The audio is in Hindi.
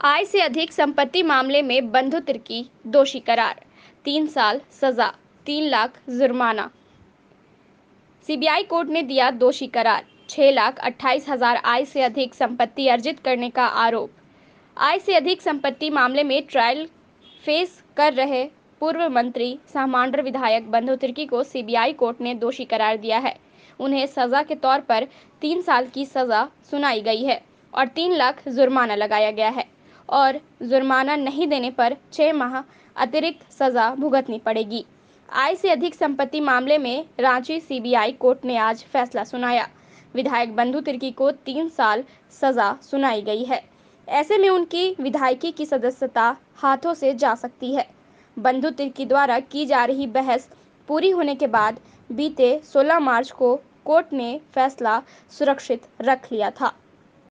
आय से अधिक संपत्ति मामले में बंधु तिर्की, दोषी करार, तीन साल सजा, तीन लाख जुर्माना। सीबीआई कोर्ट ने दिया दोषी करार, छह लाख अट्ठाईस हज़ार आय से अधिक संपत्ति अर्जित करने का आरोप। आय से अधिक संपत्ति मामले में ट्रायल फेस कर रहे पूर्व मंत्री सहमांडर विधायक बंधु तिर्की को सीबीआई कोर्ट ने दोषी करार दिया है। उन्हें सजा के तौर पर तीन साल की सजा सुनाई गई है और तीन लाख जुर्माना लगाया गया है। और जुर्माना नहीं देने पर छह माह अतिरिक्त सजा भुगतनी पड़ेगी। आय से अधिक संपत्ति मामले में रांची सीबीआई कोर्ट ने आज फैसला सुनाया। विधायक बंधु तिर्की को तीन साल सजा सुनाई गई है। ऐसे में उनकी विधायकी की सदस्यता हाथों से जा सकती है। बंधु तिर्की द्वारा की जा रही बहस पूरी होने के बाद बीते 16 मार्च को कोर्ट ने फैसला सुरक्षित रख लिया था।